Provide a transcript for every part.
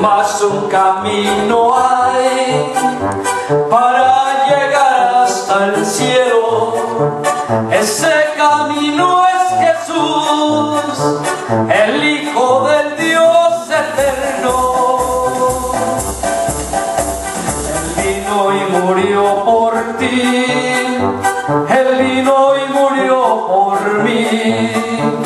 más un camino hay para llegar hasta el cielo. Ese camino es Jesús, el Hijo del Dios eterno. Él vino y murió por ti, Él vino y murió por mí.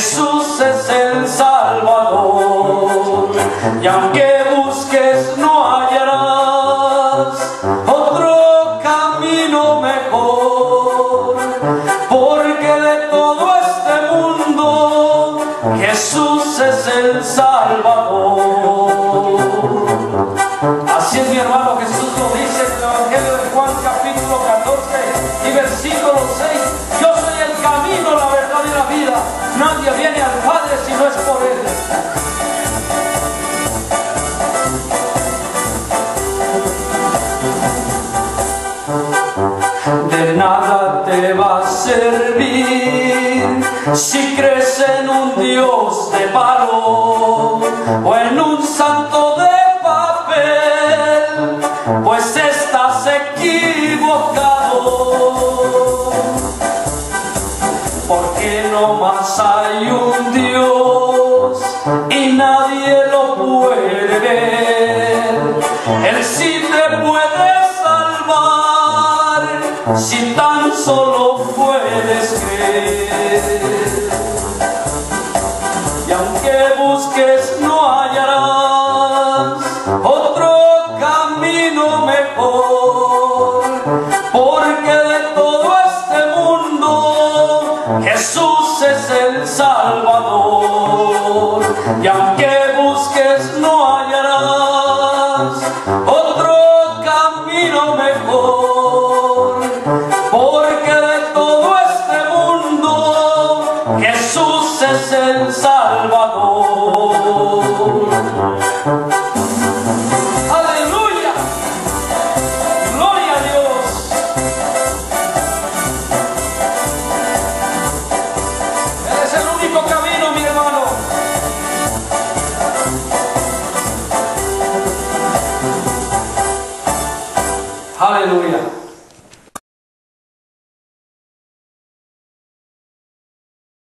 Jesús es el Salvador. Y aunque Nadie viene al Padre si no es por Él. de nada te va a servir si crees en un Dios de palo o en un santo de papel, pues estás equivocado. No más hay un Dios y nadie lo puede ver. Él sí te puede salvar si tan solo puedes creer. Y aunque busques no hallarás otro camino mejor, porque de todo este mundo Jesús es el Salvador. Y aunque busques no hallarás otro camino mejor, porque de todo este mundo Jesús es el Salvador. Hallelujah.